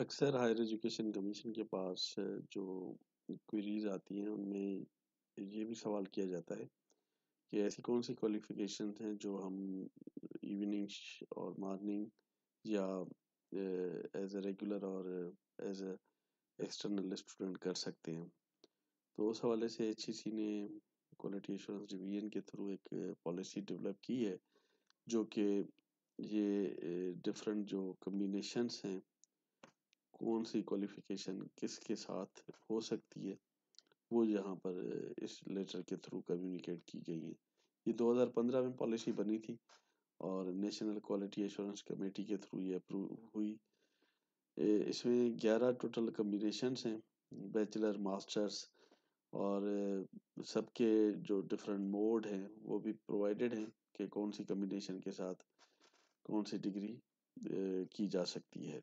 अक्सर higher education commission के पास, जो क्वेरीज आती हैं, उनमें ये भी सवाल किया जाता है कि ऐसी कौन सी क्वालिफ़िकेशन हैं, जो हम इवनिंग और मॉर्निंग या एज ए रेगुलर और एज एक्सटर्नल स्टूडेंट कर सकते हैं। तो उस हवाले से एच ने क्वालिटी एश्योरेंस डिवीज़न के थ्रू एक पॉलिसी डेवलप की है, जो कि ये डिफरेंट जो कम्बिनेशंस हैं कौन सी क्वालिफ़िकेशन किसके साथ हो सकती है? वो यहाँ पर इस लेटर के थ्रू कम्युनिकेट की गई है। ये 2015 में पॉलिसी बनी थी और नेशनल क्वालिटी एश्योरेंस कमेटी के थ्रू ये अप्रूव हुई। इसमें 11 टोटल कम्बिनेशंस हैं बैचलर मास्टर्स और सबके जो डिफरेंट मोड हैं, वो भी प्रोवाइडेड हैं कि कौन सी कम्बिनेशन के साथ कौन सी डिग्री की जा सकती है।